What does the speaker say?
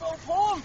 Bo, pull him!